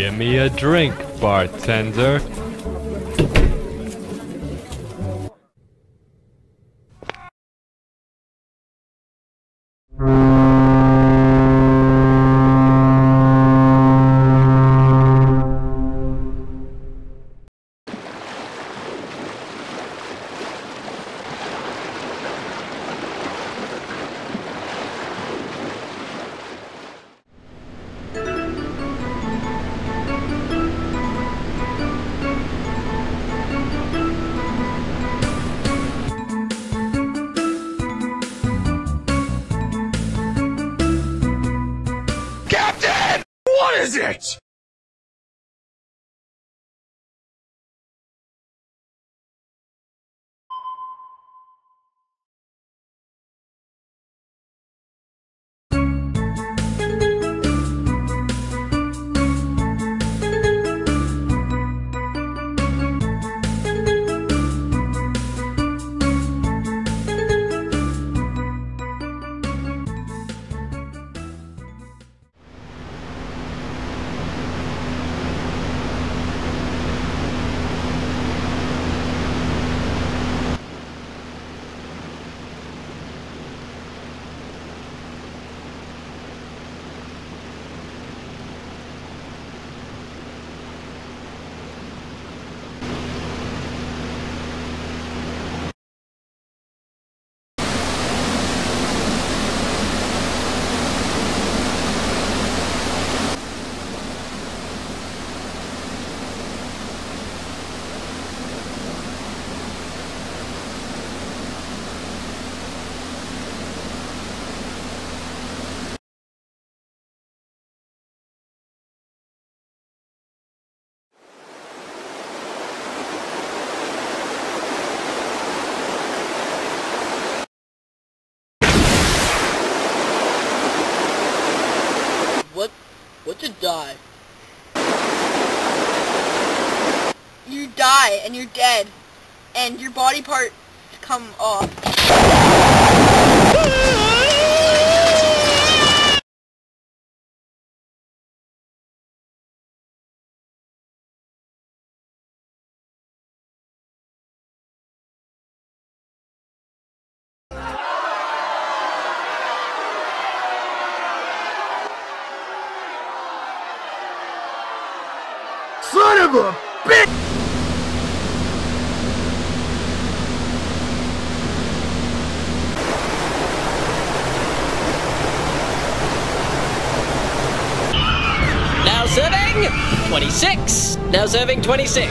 Give me a drink, bartender. What is it? A die? You die and you're dead, and your body parts come off. Of a bitch! Now serving 26. Now serving 26.